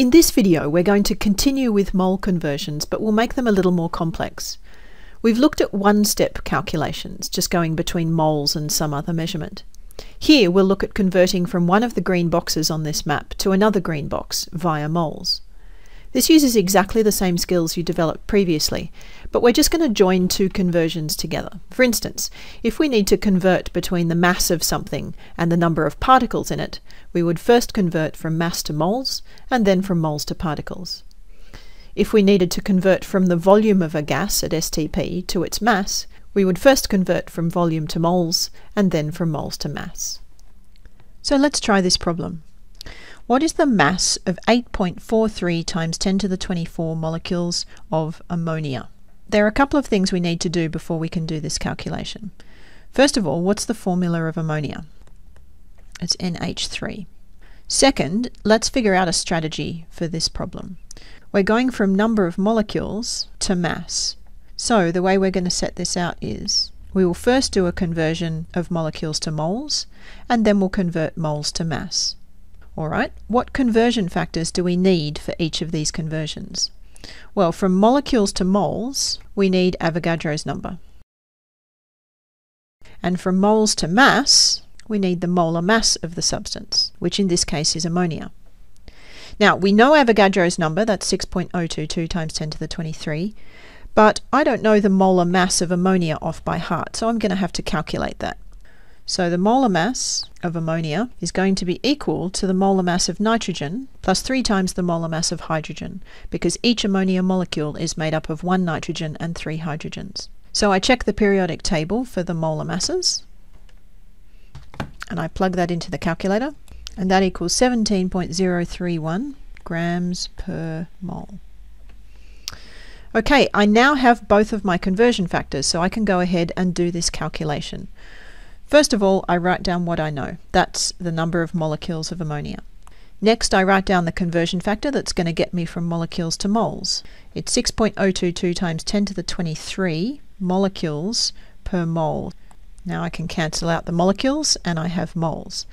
In this video, we're going to continue with mole conversions, but we'll make them a little more complex. We've looked at one-step calculations, just going between moles and some other measurement. Here, we'll look at converting from one of the green boxes on this map to another green box via moles. This uses exactly the same skills you developed previously, but we're just going to join two conversions together. For instance, if we need to convert between the mass of something and the number of particles in it, we would first convert from mass to moles, and then from moles to particles. If we needed to convert from the volume of a gas at STP to its mass, we would first convert from volume to moles, and then from moles to mass. So let's try this problem. What is the mass of 8.43 times 10 to the 24 molecules of ammonia? There are a couple of things we need to do before we can do this calculation. First of all, what's the formula of ammonia? It's NH3. Second, let's figure out a strategy for this problem. We're going from number of molecules to mass. So the way we're going to set this out is we will first do a conversion of molecules to moles, and then we'll convert moles to mass. All right, what conversion factors do we need for each of these conversions? Well, from molecules to moles, we need Avogadro's number. And from moles to mass, we need the molar mass of the substance, which in this case is ammonia. Now, we know Avogadro's number, that's 6.022 times 10 to the 23, but I don't know the molar mass of ammonia off by heart, so I'm going to have to calculate that. So the molar mass of ammonia is going to be equal to the molar mass of nitrogen plus 3 times the molar mass of hydrogen because each ammonia molecule is made up of one nitrogen and three hydrogens. So I check the periodic table for the molar masses and I plug that into the calculator and that equals 17.031 grams per mole. Okay, I now have both of my conversion factors so I can go ahead and do this calculation. First of all, I write down what I know. That's the number of molecules of ammonia. Next, I write down the conversion factor that's going to get me from molecules to moles. It's 6.022 times 10 to the 23 molecules per mole. Now I can cancel out the molecules and I have moles.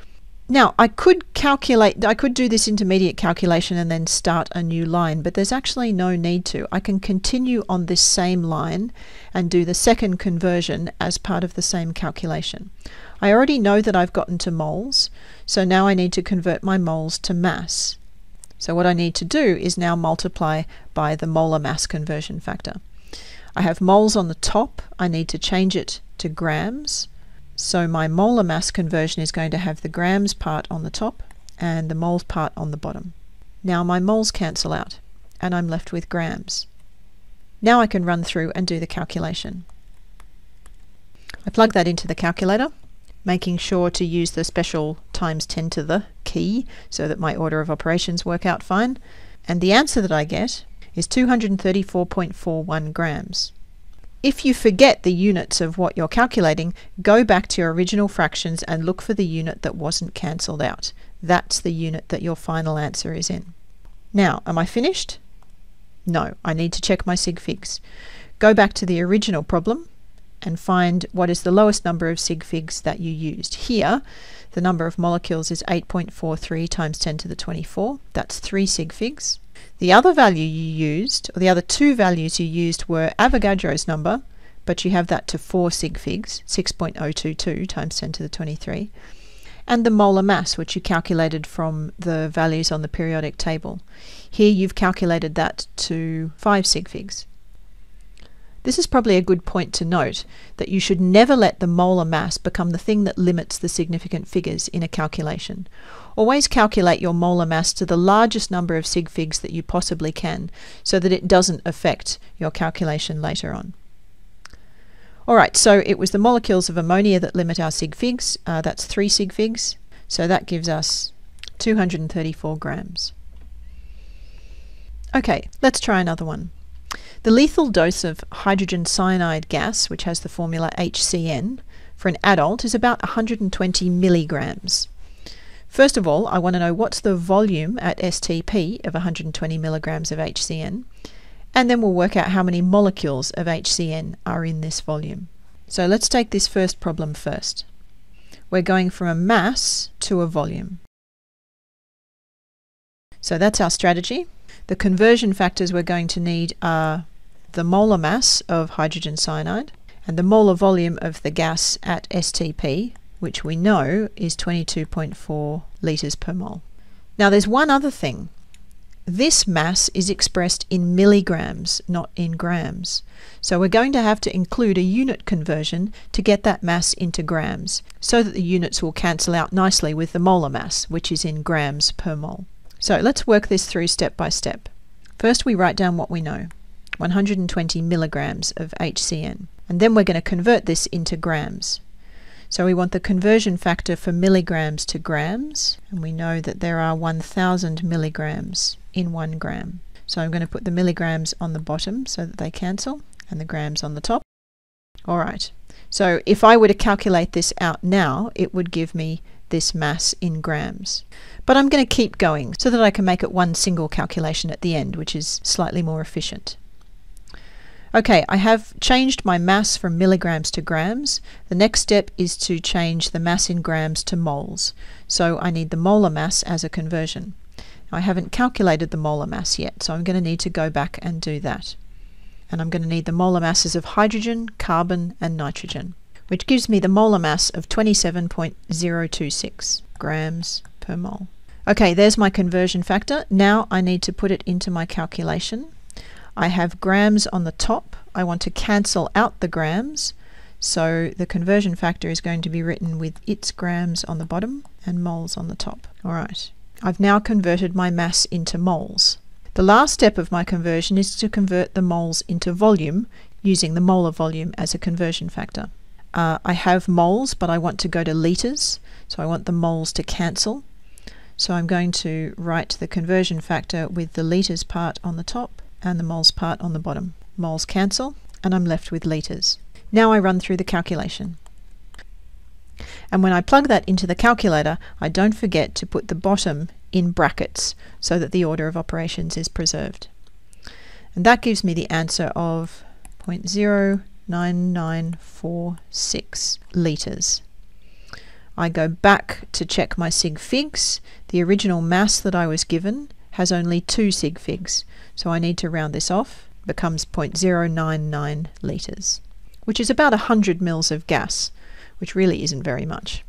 Now, I could calculate, I could do this intermediate calculation and then start a new line, but there's actually no need to. I can continue on this same line and do the second conversion as part of the same calculation. I already know that I've gotten to moles, so now I need to convert my moles to mass. So what I need to do is now multiply by the molar mass conversion factor. I have moles on the top, I need to change it to grams. So my molar mass conversion is going to have the grams part on the top and the moles part on the bottom. Now my moles cancel out and I'm left with grams. Now I can run through and do the calculation. I plug that into the calculator, making sure to use the special times 10 to the key so that my order of operations work out fine. And the answer that I get is 234.41 grams. If you forget the units of what you're calculating, go back to your original fractions and look for the unit that wasn't cancelled out. That's the unit that your final answer is in. Now, am I finished? No, I need to check my sig figs. Go back to the original problem and find what is the lowest number of sig figs that you used. Here, the number of molecules is 8.43 times 10 to the 24. That's 3 sig figs. The other value you used, or the other two values you used were Avogadro's number, but you have that to 4 sig figs, 6.022 times 10 to the 23, and the molar mass, which you calculated from the values on the periodic table. Here you've calculated that to 5 sig figs. This is probably a good point to note that you should never let the molar mass become the thing that limits the significant figures in a calculation. Always calculate your molar mass to the largest number of sig figs that you possibly can so that it doesn't affect your calculation later on. Alright, so it was the molecules of ammonia that limit our sig figs. Uh, that's 3 sig figs. So that gives us 234 grams. Okay, let's try another one. The lethal dose of hydrogen cyanide gas, which has the formula HCN, for an adult is about 120 milligrams. First of all, I want to know what's the volume at STP of 120 milligrams of HCN, and then we'll work out how many molecules of HCN are in this volume. So let's take this first problem first. We're going from a mass to a volume. So that's our strategy. The conversion factors we're going to need are the molar mass of hydrogen cyanide and the molar volume of the gas at STP, which we know is 22.4 litres per mole. Now there's one other thing. This mass is expressed in milligrams, not in grams. So we're going to have to include a unit conversion to get that mass into grams, so that the units will cancel out nicely with the molar mass, which is in grams per mole. So let's work this through step by step. First we write down what we know, 120 milligrams of HCN. And then we're going to convert this into grams. So we want the conversion factor for milligrams to grams, and we know that there are 1000 milligrams in one gram. So I'm going to put the milligrams on the bottom so that they cancel, and the grams on the top. All right, so if I were to calculate this out now, it would give me this mass in grams. But I'm going to keep going so that I can make it one single calculation at the end, which is slightly more efficient. Okay, I have changed my mass from milligrams to grams. The next step is to change the mass in grams to moles. So I need the molar mass as a conversion. I haven't calculated the molar mass yet, so I'm going to need to go back and do that. And I'm going to need the molar masses of hydrogen, carbon and nitrogen, which gives me the molar mass of 27.026 grams per mole. Okay, there's my conversion factor. Now I need to put it into my calculation. I have grams on the top. I want to cancel out the grams. So the conversion factor is going to be written with its grams on the bottom and moles on the top. All right. I've now converted my mass into moles. The last step of my conversion is to convert the moles into volume using the molar volume as a conversion factor. Uh, I have moles, but I want to go to litres, so I want the moles to cancel. So I'm going to write the conversion factor with the litres part on the top and the moles part on the bottom. Moles cancel and I'm left with litres. Now I run through the calculation. And when I plug that into the calculator, I don't forget to put the bottom in brackets so that the order of operations is preserved. And that gives me the answer of 0.09946 litres. I go back to check my sig figs. The original mass that I was given has only two sig figs, so I need to round this off, becomes 0.099 litres, which is about 100 mils of gas, which really isn't very much.